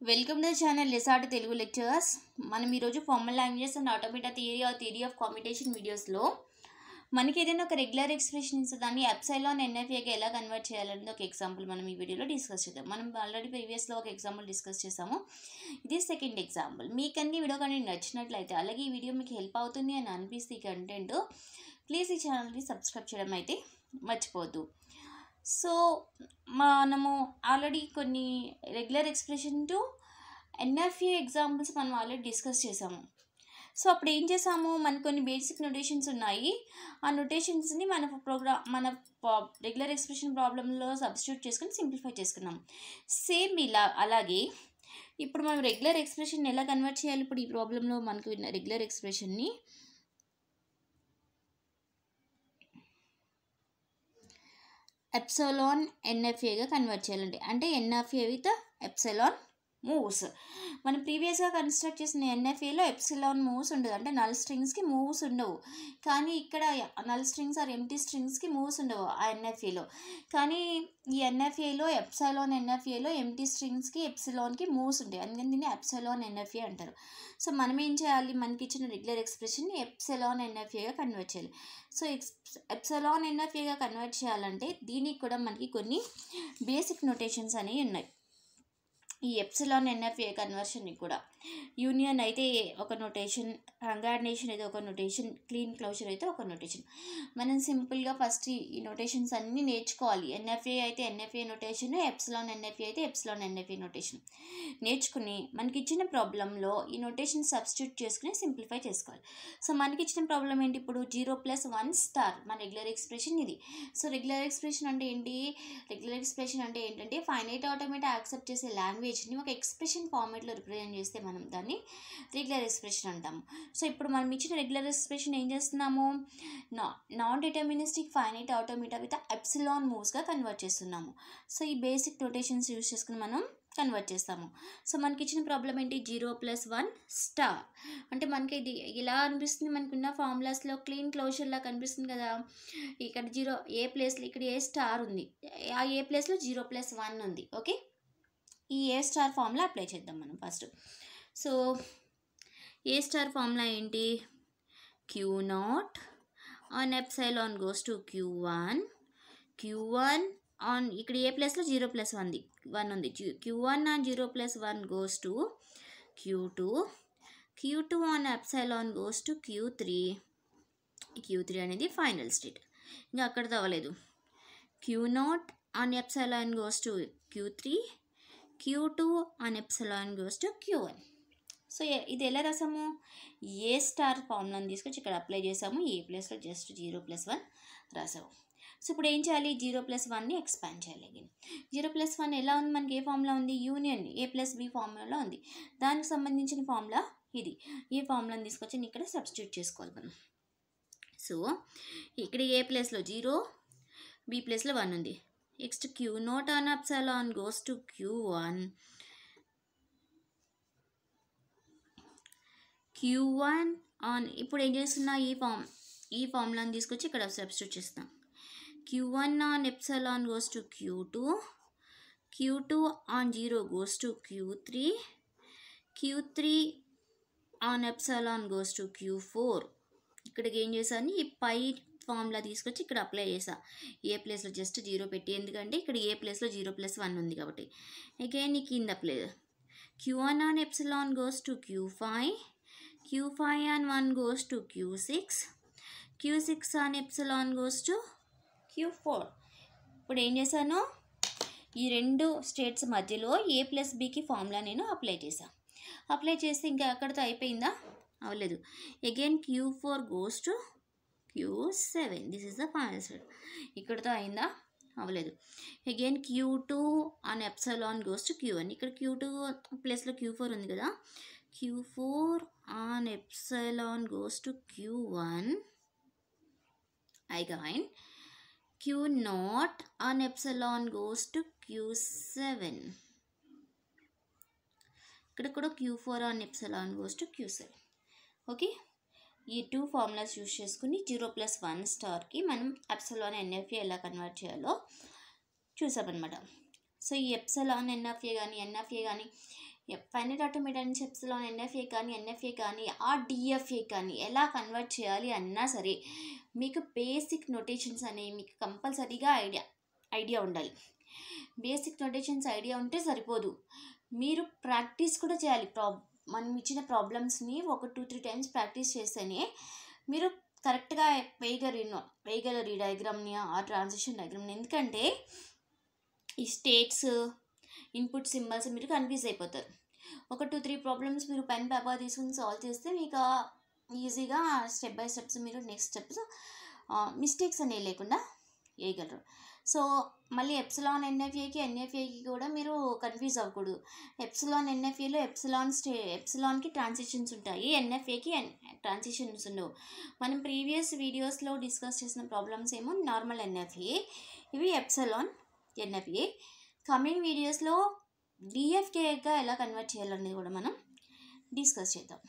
Welcome to channel లెసార్ట్ Telugu lecturers మనం ఈరోజు formal languages and automata theory or theory of computation వీడియోస్లో మనకి ఏదైనా ఒక రెగ్యులర్ ఎక్స్ప్రెషన్ ఇస్తే దాన్ని ఎప్సైలాన్ ఎన్ఎఫ్ఏగా ఎలా కన్వర్ట్ చేయాలనేది ఒక ఎగ్జాంపుల్ మనం ఈ వీడియోలో డిస్కస్ చేద్దాం. మనం ఆల్రెడీ ప్రీవియస్లో ఒక ఎగ్జాంపుల్ డిస్కస్ చేసాము. ఇది సెకండ్ ఎగ్జాంపుల్ మీకన్నీ వీడియో కానీ నచ్చినట్లయితే అలాగే ఈ వీడియో మీకు హెల్ప్ అవుతుంది అని అనిపిస్తే ఈ కంటెంట్ ప్లీజ్ ఈ ఛానల్ని సబ్స్క్రైబ్ చేయడం అయితే మర్చిపోద్దు సో మనము ఆల్రెడీ కొన్ని regular expression to NFA examples మనం ఆల్రెడీ డిస్కస్ చేసాము. సో అప్పుడు ఏం చేసాము? మనకు కొన్ని బేసిక్ నొటేషన్స్ ఉన్నాయి. ఆ నొటేషన్స్ని మన ప్రోగ్రామ్ మన రెగ్యులర్ ఎక్స్ప్రెషన్ ప్రాబ్లంలో సబ్స్టిట్యూట్ చేసుకొని సింప్లిఫై చేసుకున్నాం. సేమ్ ఇలా అలాగే ఇప్పుడు మనం రెగ్యులర్ ఎక్స్ప్రెషన్ ఎలా కన్వర్ట్ చేయాలి? ఇప్పుడు ఈ ప్రాబ్లంలో మనకు రెగ్యులర్ ఎక్స్ప్రెషన్ని ఎప్సలాన్ ఎన్ఎఫ్ఏగా కన్వర్ట్ చేయాలండి. అంటే ఎన్ఎఫ్ఏ విత్ ఎప్సలాన్ మూవ్స్ మనం ప్రీవియస్గా కన్స్ట్రక్ట్ చేసిన ఎన్ఎఫ్ఏలో ఎప్సిలాన్ మూవ్స్ ఉండదు. అంటే నల్ స్ట్రింగ్స్కి మూవ్స్ ఉండవు. కానీ ఇక్కడ నల్ స్ట్రింగ్స్ ఆర్ ఎంటీ స్ట్రింగ్స్కి మూవ్స్ ఉండవు ఆ ఎన్ఎఫ్ఏలో కానీ ఈ ఎన్ఎఫ్ఏలో ఎప్సైలాన్ ఎన్ఎఫ్ఏలో ఎంటీ స్ట్రింగ్స్కి ఎప్సిలాన్కి మూవ్స్ ఉంటాయి. అందుకని దీన్ని ఎప్సలాన్ ఎన్ఎఫ్ఏ అంటారు. సో మనం ఏం చేయాలి? మనకి ఇచ్చిన రెగ్యులర్ ఎక్స్ప్రెషన్ని ఎప్సెలాన్ ఎన్ఎఫ్ఏగా కన్వర్ట్ చేయాలి. సో ఎక్స్ ఎప్సలాన్ ఎన్ఎఫ్ఏగా కన్వర్ట్ చేయాలంటే దీనికి కూడా మనకి కొన్ని బేసిక్ నొటేషన్స్ అనేవి ఉన్నాయి. ఈ ఎప్సిలాన్ ఎన్ఎఫ్ఏ కన్వర్షన్కి కూడా. యూనియన్ అయితే ఒక నొటేషన్ కంగాడినేషన్ అయితే ఒక నొటేషన్ క్లీన్ క్లోజర్ అయితే ఒక నొటేషన్. మనం సింపుల్గా ఫస్ట్ ఈ నొటేషన్స్ అన్నీ నేర్చుకోవాలి. ఎన్ఎఫ్ఏ అయితే ఎన్ఎఫ్ఏ నొటేషన్ ఎప్సిలాన్ ఎన్ఎఫ్ఏ అయితే ఎప్సిలాన్ ఎన్ఎఫ్ఏ నొటేషన్. నేర్చుకుని మనకి ఇచ్చిన ప్రాబ్లంలో ఈ నొటేషన్ సబ్స్టిట్యూట్ చేసుకుని సింప్లిఫై చేసుకోవాలి. సో మనకి ఇచ్చిన ప్రాబ్లం ఏంటి? ఇప్పుడు జీరో ప్లస్ వన్ స్టార్ మన రెగ్యులర్ ఎక్స్ప్రెషన్ ఇది. సో రెగ్యులర్ ఎక్స్ప్రెషన్ అంటే ఏంటి? రెగ్యులర్ ఎక్స్ప్రెషన్ అంటే ఏంటంటే ఫైనైట్ ఆటోమేటిక్ యాక్సెప్ట్ చేసే లాంగ్వేజ్ లాంగ్వేజ్ని ఒక ఎక్స్ప్రెషన్ ఫార్మేట్లో రిప్రజెంట్ చేస్తే మనం దాన్ని రెగ్యులర్ ఎక్స్ప్రెషన్ అంటాము. సో ఇప్పుడు మనం ఇచ్చిన రెగ్యులర్ ఎక్స్ప్రెషన్ ఏం చేస్తున్నాము? నా non deterministic finite automata with epsilon మూవ్స్గా convert చేస్తున్నాము. సో ఈ బేసిక్ నోటేషన్స్ యూస్ చేసుకుని మనం కన్వర్ట్ చేస్తాము. సో మనకి ఇచ్చిన ప్రాబ్లం ఏంటి? జీరో ప్లస్ వన్ స్టార్ అంటే మనకి ఇది ఇలా అనిపిస్తుంది మనకున్న ఫార్ములాస్లో క్లీన్ క్లోజర్లా కనిపిస్తుంది కదా. ఇక్కడ జీరో ఏ ప్లేస్లో ఇక్కడ ఏ స్టార్ ఉంది? ఆ ఏ ప్లేస్లో జీరో ప్లస్ వన్ ఉంది. ఓకే ఈ ఏ స్టార్ ఫార్ములా అప్లై చేద్దాం మనం first so A star formula ఏంటి? Q naught on epsilon goes to Q one Q one on ఇక్కడ ఏ ప్లస్లో జీరో ప్లస్ వన్ది వన్ ఉంది. Q one on zero plus one goes to Q two Q two on epsilon goes to Q three Q three అనేది final state ఇంకా అక్కడ తవ్వలేదు. Q naught on epsilon goes to Q three Q two and epsilon goes to Q one. So ఇది ఎలా రాసాము? ఏ star ఫార్ములాని తీసుకొచ్చి ఇక్కడ apply చేసాము? A ప్లస్లో just zero plus one రాసాము. సో ఇప్పుడు ఏం చేయాలి? జీరో ప్లస్ వన్ని ఎక్స్పాండ్ చేయాలి జీరో ప్లస్ వన్ ఎలా ఉంది? మనకి ఏ ఫార్ములా ఉంది? Union A plus B formula ఉంది. దానికి సంబంధించిన ఫార్ములా ఇది. ఈ ఫార్ములాని తీసుకొచ్చి ఇక్కడ సబ్స్టిట్యూట్ చేసుకోవాలి మనం. సో ఇక్కడ ఏ ప్లేస్లో జీరో బి ప్లేస్లో వన్ ఉంది. Next Q naught on epsilon goes to Q one Q one on ఇప్పుడు ఏం చేస్తున్నా ఈ ఫామ్ ఈ ఫార్ములాని తీసుకొచ్చి ఇక్కడ సబ్స్టిట్యూట్ చేస్తాం. Q one on epsilon goes to Q two Q two on zero goes to Q three Q three on epsilon goes to Q four ఇక్కడికి ఏం చేశాను? ఈ పై ఫార్ములా తీసుకొచ్చి ఇక్కడ అప్లై చేసా ఏ ప్లేస్లో జస్ట్ జీరో పెట్టి ఎందుకంటే ఇక్కడ ఏ ప్లేస్లో జీరో ప్లస్ వన్ ఉంది కాబట్టి. అగైన్ ఈ కింద play Q one on epsilon goes to Q five Q five on one goes to Q six Q six on epsilon goes to Q four ఇప్పుడు ఏం చేశాను? ఈ రెండు స్టేట్స్ మధ్యలో ఏ ప్లస్ బికి ఫార్ములా నేను అప్లై చేశాను అప్లై చేస్తే ఇంకా అక్కడితో అయిపోయిందా? అవ్వలేదు. Again Q four goes to Q seven. This is the final state ఇక్కడతో అయిందా? అవ్వలేదు. Again Q two on epsilon goes to Q one. ఇక్కడ క్యూ టూ ప్లేస్లో క్యూ ఫోర్ ఉంది కదా? Q four on epsilon goes to Q one. Again Q nought on epsilon goes to Q seven. ఇక్కడ కూడా Q four on epsilon goes to Q seven. Okay ఈ two formulas use చేసుకుని zero plus one స్టార్కి మనం epsilon NFA ఎలా convert చేయాలో చూసామన్నమాట. So ఈ ఎప్సలాన్ ఎన్ఎఫ్ఏ కానీ ఎన్ఎఫ్ఏ కానీ ఫైనల్ ఆటోమేట్ నుంచి ఎన్ఎఫ్ఏ కానీ ఎన్ఎఫ్ఏ కానీ ఆ డిఎఫ్ఏ కానీ ఎలా కన్వర్ట్ చేయాలి అన్నా సరే మీకు బేసిక్ నోటేషన్స్ అనేవి మీకు కంపల్సరీగా ఐడియా ఐడియా ఉండాలి. బేసిక్ నోటేషన్స్ ఐడియా ఉంటే సరిపోదు. మీరు ప్రాక్టీస్ కూడా చేయాలి ప్రా మనం ఇచ్చిన ప్రాబ్లమ్స్ని ఒక టూ త్రీ టైమ్స్ ప్రాక్టీస్ చేస్తేనే మీరు కరెక్ట్గా వేయగలిగిన వేయగలరు ఈ డయాగ్రామ్ని ఆ ట్రాన్సాక్షన్ డయాగ్రామ్ని. ఎందుకంటే ఈ స్టేట్స్ ఇన్పుట్ సింబల్స్ మీరు కన్ఫ్యూజ్ అయిపోతారు. ఒక టూ త్రీ ప్రాబ్లమ్స్ మీరు పెన్ పేపర్ తీసుకుని సాల్వ్ చేస్తే మీకు ఈజీగా స్టెప్ బై స్టెప్స్ మీరు నెక్స్ట్ స్టెప్స్ మిస్టేక్స్ అనేవి లేకుండా వేయగలరు. సో మళ్ళీ ఎప్సిలాన్ ఎన్ఎఫ్ఏకి ఎన్ఎఫ్ఏకి కూడా మీరు కన్ఫ్యూజ్ అవ్వకూడదు. ఎప్సిలాన్ ఎన్ఎఫ్ఏలో ఎప్సిలాన్ స్టే ఎప్సిలాన్కి ట్రాన్సిషన్స్ ఉంటాయి. ఎన్ఎఫ్ఏకి ట్రాన్సిషన్స్ ఉండవు. మనం ప్రీవియస్ వీడియోస్లో డిస్కస్ చేసిన ప్రాబ్లమ్స్ ఏమో నార్మల్ ఎన్ఎఫ్ఏ ఇవి ఎప్సిలాన్ ఎన్ఎఫ్ఏ. కమింగ్ వీడియోస్లో డిఎఫ్కేగా ఎలా కన్వర్ట్ చేయాలనేది కూడా మనం డిస్కస్ చేద్దాం.